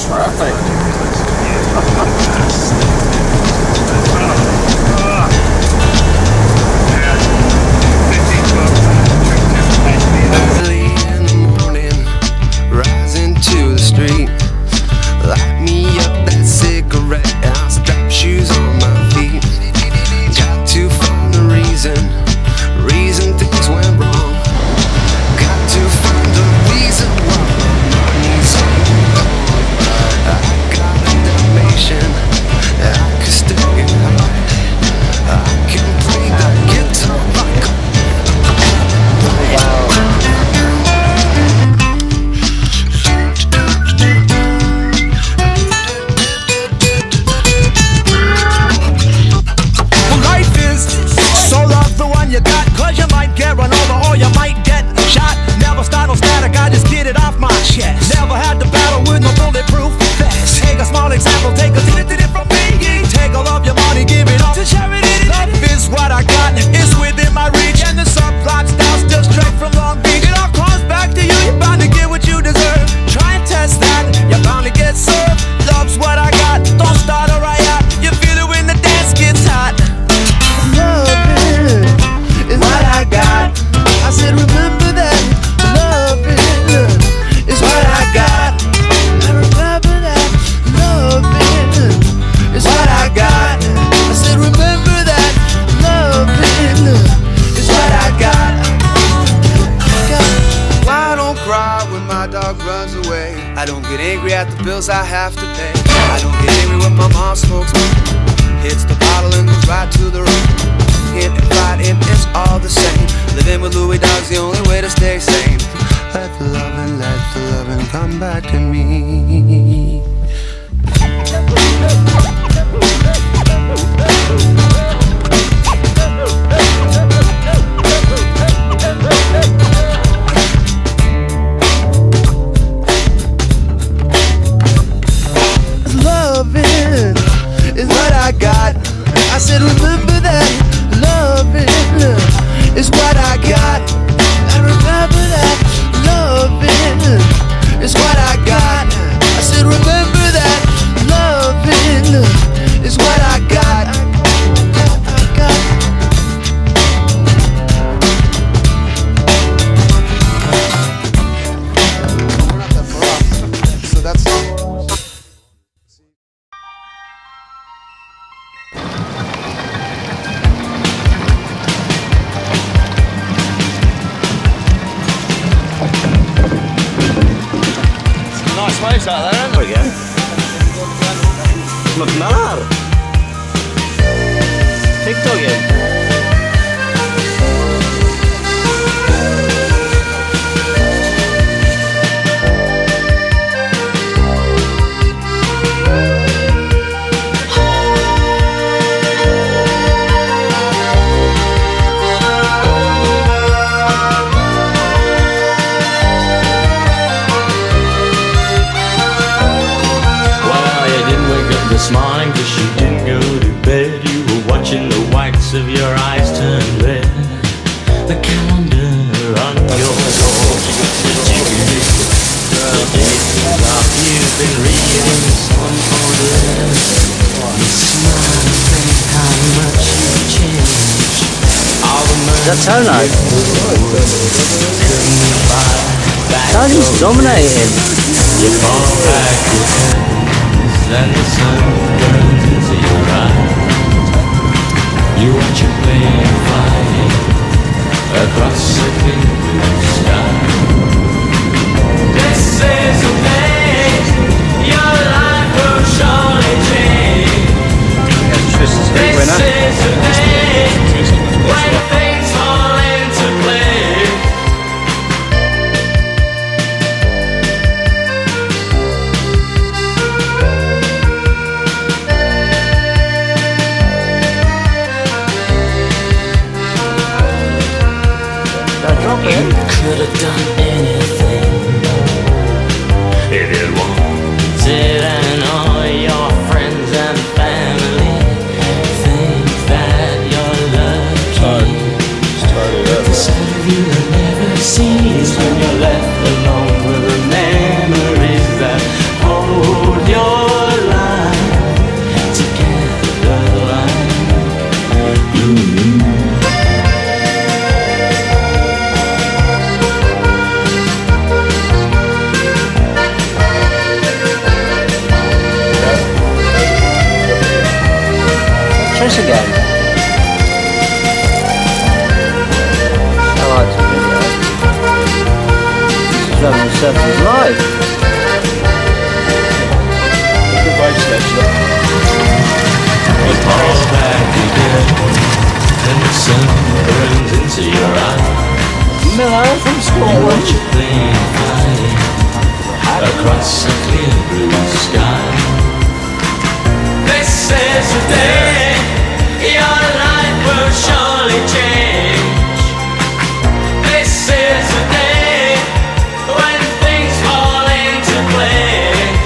traffic. with Louis Dog's the only way to stay sane. like that. ¿eh? your you the you've been reading? Think how much you've changed the That's how nice That is You fall the sun Watch you plane flying across a clear blue sky. This is the day your life will surely change. This is the day when things fall into place.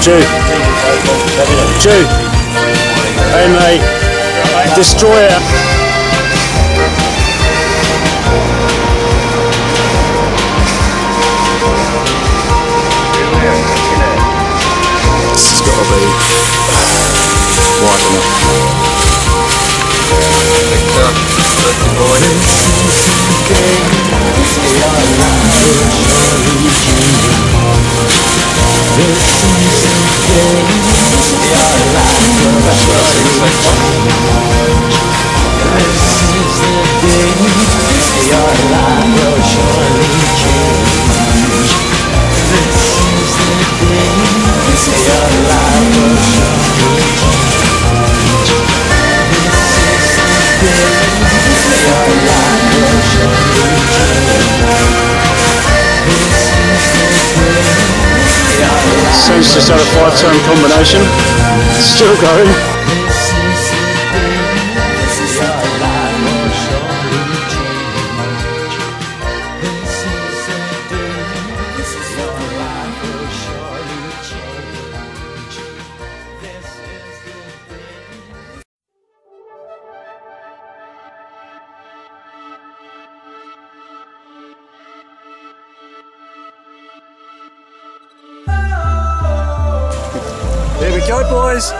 Jew. Jew. Hey mate. Destroyer. This has got to be wide enough. Seems just had a five turn combination. Still going. Go, boys.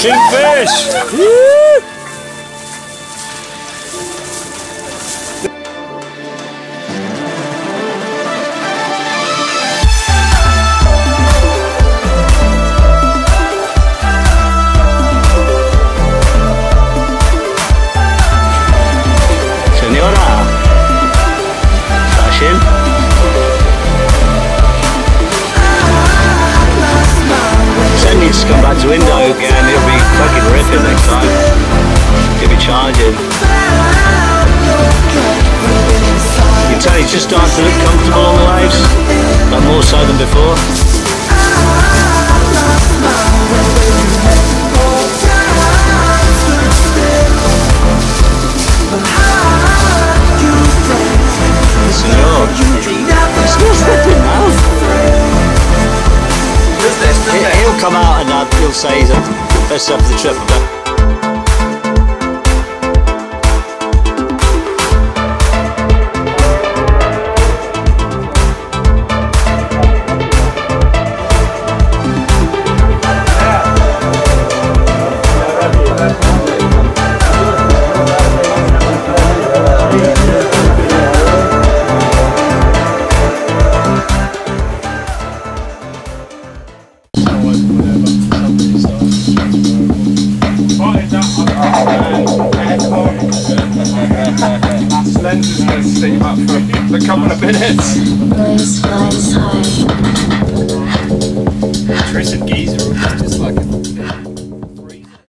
Quem fez? Best surfer of the trip. But couple